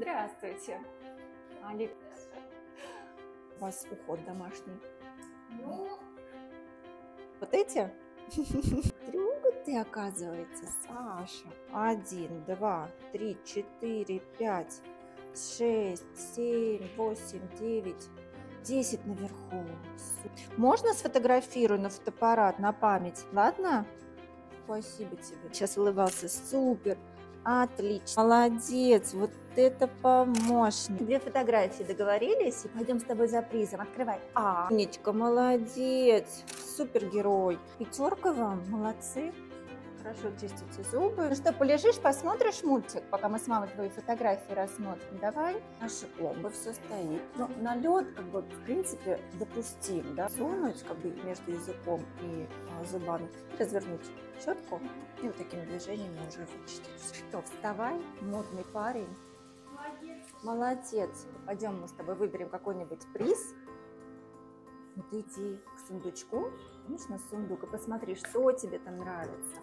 Здравствуйте. Алик. У вас уход домашний. Ну, Вот эти? Трюга ты, оказывается, Саша. Один, два, три, четыре, пять, шесть, семь, восемь, девять, десять наверху. Су- Можно сфотографирую на фотоаппарат, на память? Ладно? Спасибо тебе. Сейчас улыбался. Супер. Отлично. Молодец. Вот это помощник. Две фотографии договорились? И пойдем с тобой за призом. Открывай. А, Умничка, молодец. Супергерой. Пятерка вам. Молодцы. Хорошо чистите зубы. Ну что, полежишь, посмотришь мультик, пока мы с мамой твои фотографии рассмотрим? Давай. Наша пломба все стоит. Ну, налет, как бы, в принципе, допустим, да? Сунуть, как бы, между языком и а, зубами. Развернуть щетку и вот таким движением мы уже вычистим. Что, вставай, модный парень. молодец. Молодец. Пойдем мы с тобой выберем какой-нибудь приз. Вот иди к сундучку, на сундук, и посмотри, что тебе там нравится.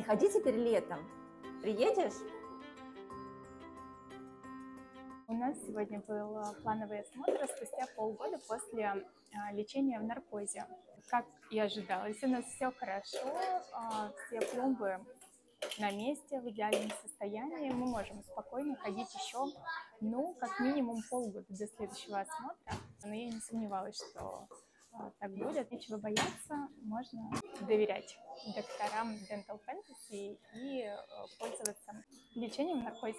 Приходи теперь летом. Приедешь? У нас сегодня был а, плановый осмотр спустя полгода после а, лечения в наркозе. Как и ожидалось, у нас все хорошо, а, все пломбы на месте, в идеальном состоянии. Мы можем спокойно ходить еще, ну, как минимум полгода до следующего осмотра. Но я не сомневалась, что а, так будет. Нечего бояться, можно доверять докторам Dental Fantasy и э, пользоваться лечением наркозе.